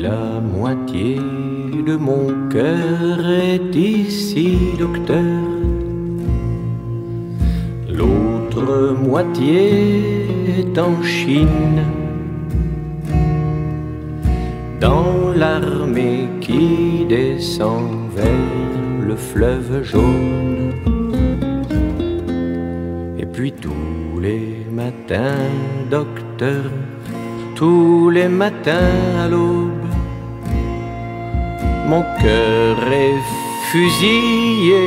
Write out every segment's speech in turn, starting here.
La moitié de mon cœur est ici, docteur. L'autre moitié est en Chine, dans l'armée qui descend vers le fleuve jaune. Et puis tous les matins, docteur, tous les matins à l'aube, mon cœur est fusillé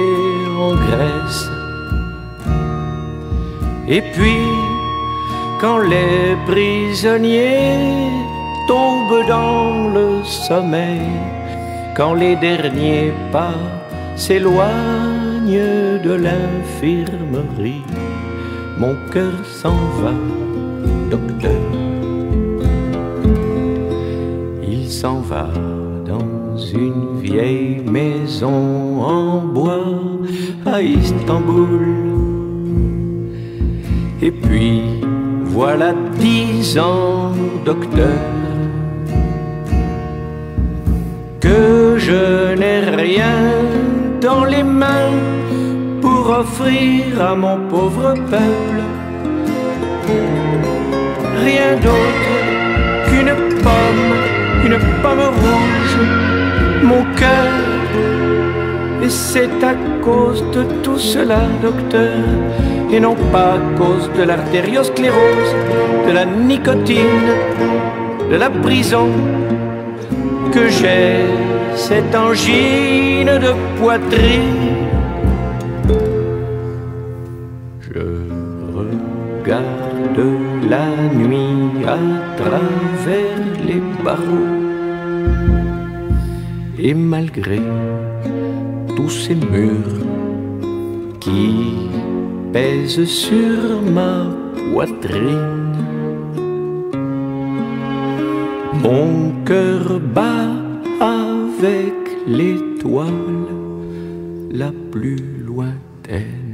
en Grèce. Et puis, quand les prisonniers tombent dans le sommeil, quand les derniers pas s'éloignent de l'infirmerie, mon cœur s'en va, docteur. Il s'en va une vieille maison en bois à Istanbul. Et puis, voilà dix ans, docteur, que je n'ai rien dans les mains pour offrir à mon pauvre peuple. Rien d'autre qu'une pomme, une pomme rouge, mon cœur. Et c'est à cause de tout cela, docteur, et non pas à cause de l'artériosclérose, de la nicotine, de la prison, que j'ai cette angine de poitrine. Je regarde la nuit à travers les barreaux. Et malgré tous ces murs qui pèsent sur ma poitrine, mon cœur bat avec l'étoile la plus lointaine.